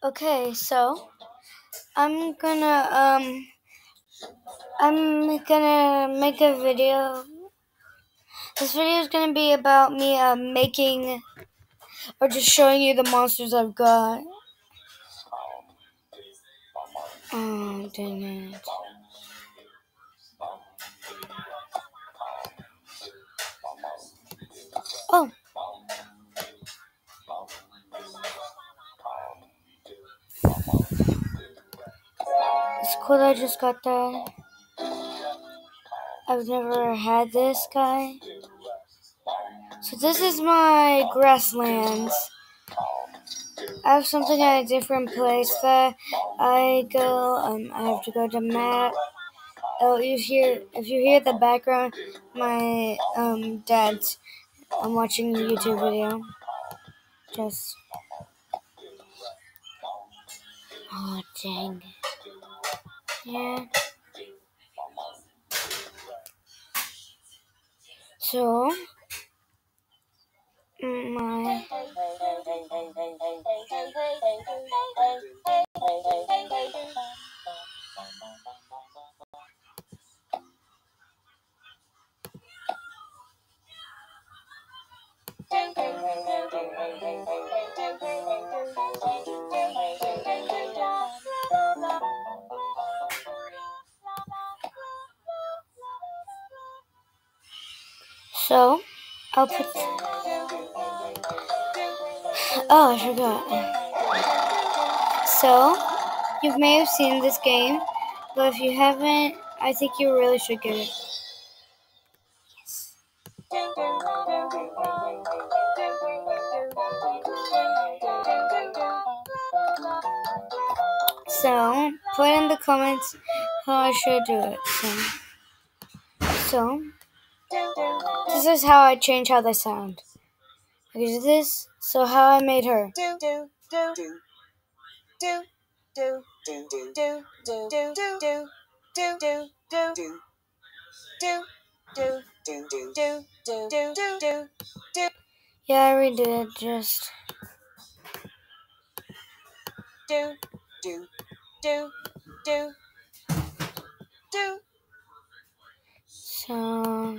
Okay, so I'm gonna um I'm gonna make a video. This video is gonna be about me uh, making or just showing you the monsters I've got. Oh dang it. Oh. Cool I just got that. I've never had this guy. So this is my grasslands. I have something at a different place that I go. Um, I have to go to map. Oh, you hear if you hear the background, my um dad's. I'm watching a YouTube video. Just. Oh dang. Yeah. So, my So, I'll put. Oh, I forgot. So, you may have seen this game, but if you haven't, I think you really should get it. Yes. So, put in the comments how I should do it. So, so this is how I change how they sound. I do this, so how I made her. Yeah, I redid it just. So.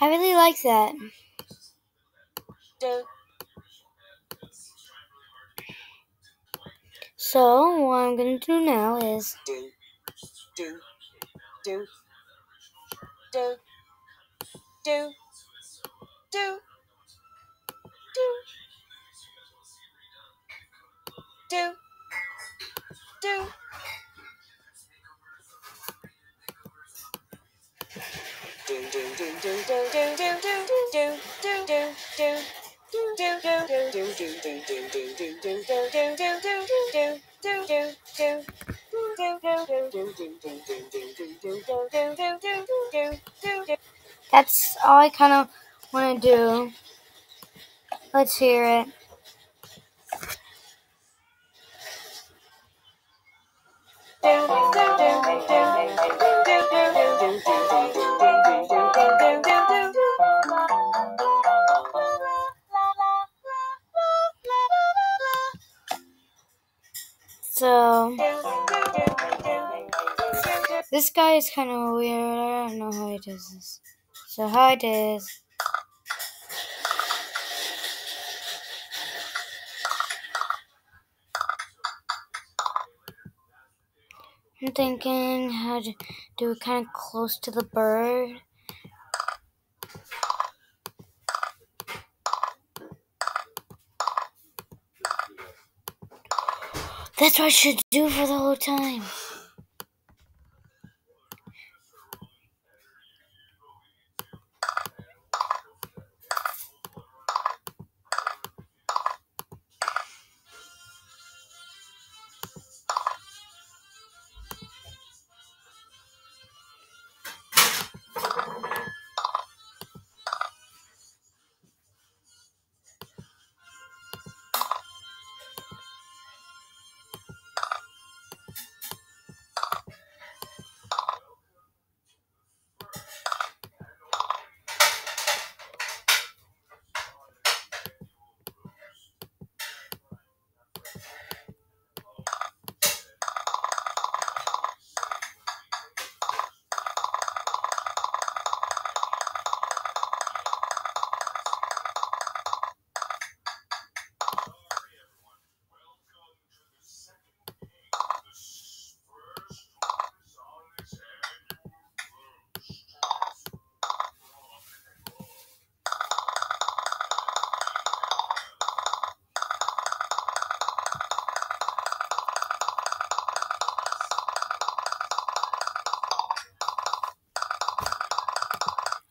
I really like that. So, what I'm going to do now is. That's all I kind of want to do. Let's hear it. So, this guy is kind of weird. I don't know how he does this. So, how it is. I'm thinking how to do it kind of close to the bird. That's what I should do for the whole time.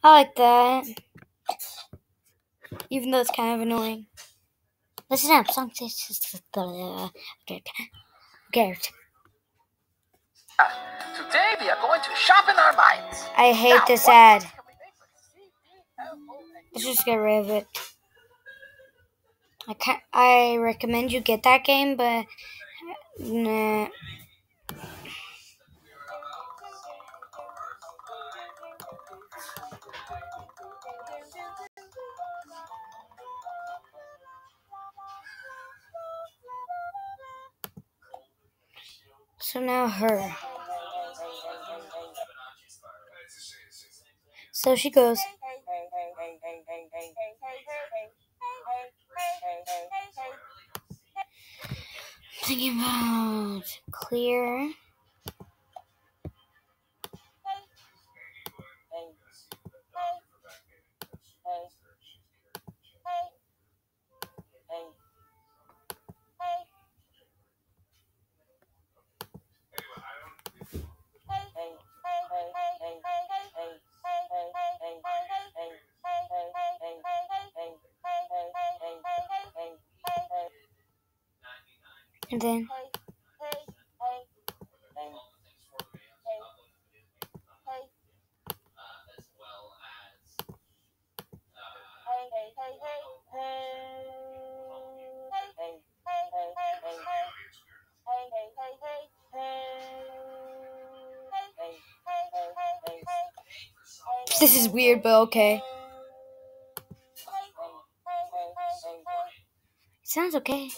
I like that. Even though it's kind of annoying. Listen up, song Garrett. Today we are going to sharpen our minds. I hate Now, this ad. can we make for Let's just get rid of it. I can't, I recommend you get that game, but nah. So now her. So she goes. Thinking about clear. And then this is weird, but okay. Sounds okay.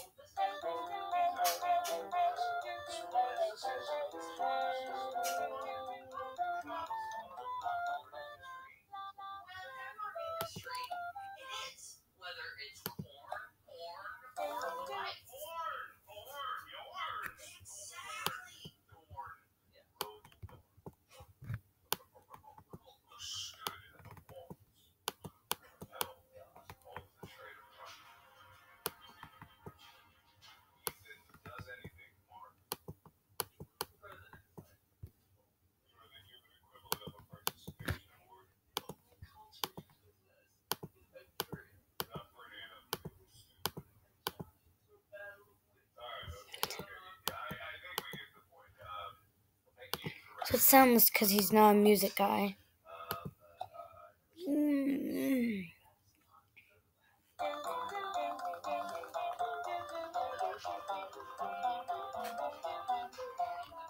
So sounds because he's not a music guy.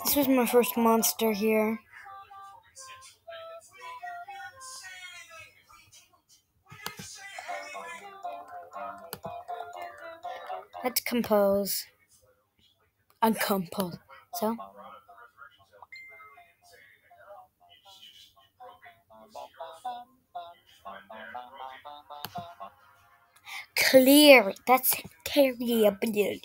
This was my first monster here. Let's compose. Uncompose. So. Clear. That's terrible.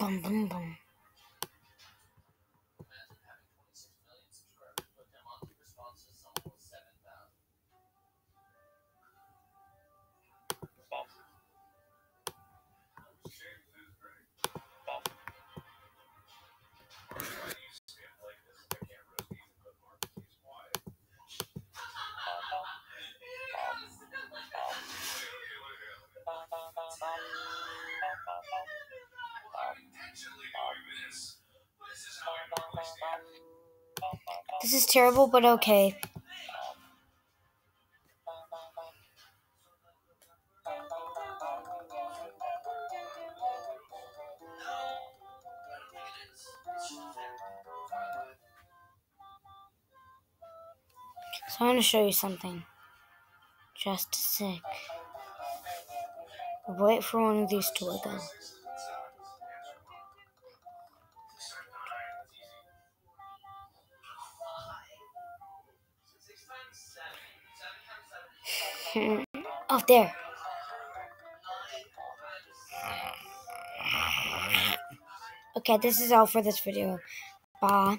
砰砰砰 This is terrible, but okay. So I want to show you something. Just a sec. Wait for one of these to look Hmm. up. Oh, there. Okay, this is all for this video. Bye.